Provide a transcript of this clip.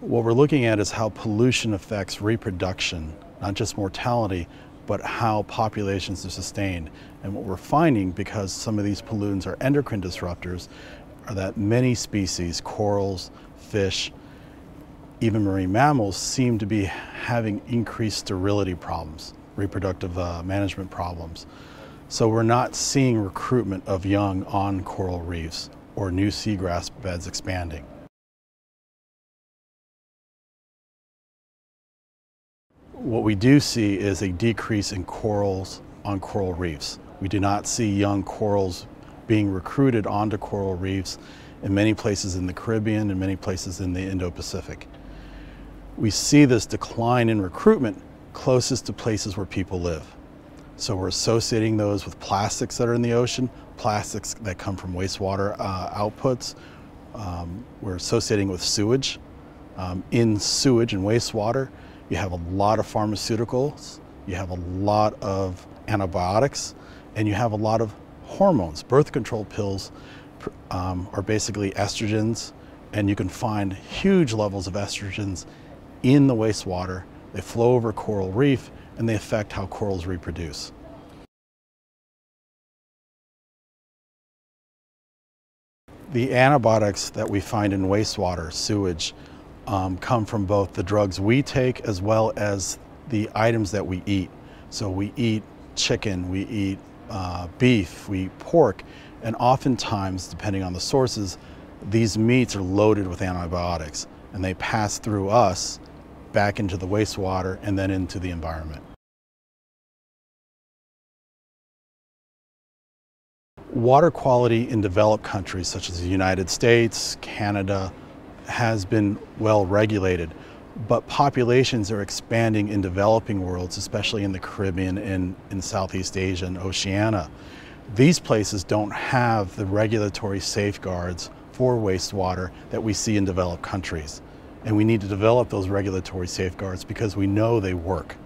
What we're looking at is how pollution affects reproduction, not just mortality, but how populations are sustained. And what we're finding, because some of these pollutants are endocrine disruptors, are that many species, corals, fish, even marine mammals, seem to be having increased sterility problems, reproductive uh, management problems. So we're not seeing recruitment of young on coral reefs or new seagrass beds expanding. What we do see is a decrease in corals on coral reefs. We do not see young corals being recruited onto coral reefs in many places in the Caribbean and many places in the Indo-Pacific. We see this decline in recruitment closest to places where people live. So we're associating those with plastics that are in the ocean, plastics that come from wastewater uh, outputs. Um, we're associating with sewage. Um, in sewage and wastewater, you have a lot of pharmaceuticals, you have a lot of antibiotics, and you have a lot of hormones. Birth control pills um, are basically estrogens, and you can find huge levels of estrogens in the wastewater. They flow over coral reef, and they affect how corals reproduce. The antibiotics that we find in wastewater, sewage, um, come from both the drugs we take as well as the items that we eat. So we eat chicken, we eat uh, beef, we eat pork, and oftentimes, depending on the sources, these meats are loaded with antibiotics and they pass through us back into the wastewater and then into the environment. Water quality in developed countries such as the United States, Canada, has been well regulated, but populations are expanding in developing worlds, especially in the Caribbean and in Southeast Asia and Oceania. These places don't have the regulatory safeguards for wastewater that we see in developed countries. And we need to develop those regulatory safeguards because we know they work.